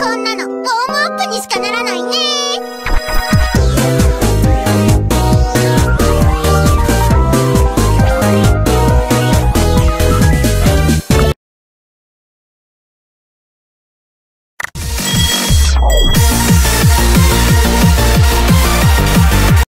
こんなのウォームアップにしかならないね。